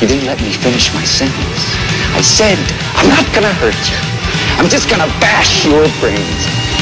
You didn't let me finish my sentence. I said, I'm not gonna hurt you. I'm just gonna bash your brains.